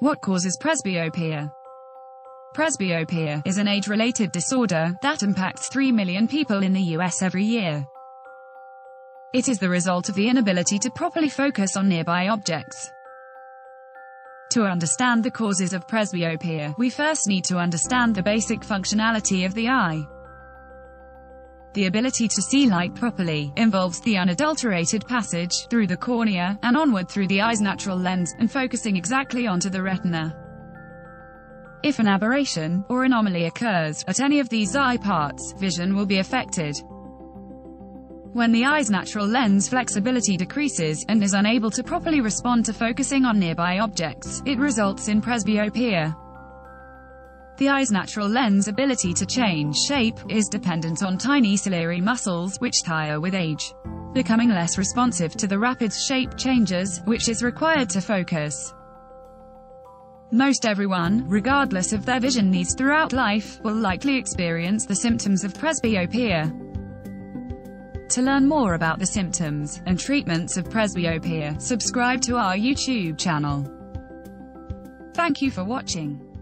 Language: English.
What causes presbyopia? Presbyopia is an age-related disorder that impacts 3 million people in the US every year. It is the result of the inability to properly focus on nearby objects. To understand the causes of presbyopia, we first need to understand the basic functionality of the eye. The ability to see light properly involves the unadulterated passage through the cornea and onward through the eye's natural lens and focusing exactly onto the retina. If an aberration or anomaly occurs at any of these eye parts, vision will be affected. When the eye's natural lens flexibility decreases and is unable to properly respond to focusing on nearby objects, it results in presbyopia. The eye's natural lens ability to change shape is dependent on tiny ciliary muscles, which tire with age, becoming less responsive to the rapid shape changes, which is required to focus. Most everyone, regardless of their vision needs throughout life, will likely experience the symptoms of presbyopia. To learn more about the symptoms and treatments of presbyopia, subscribe to our YouTube channel. Thank you for watching.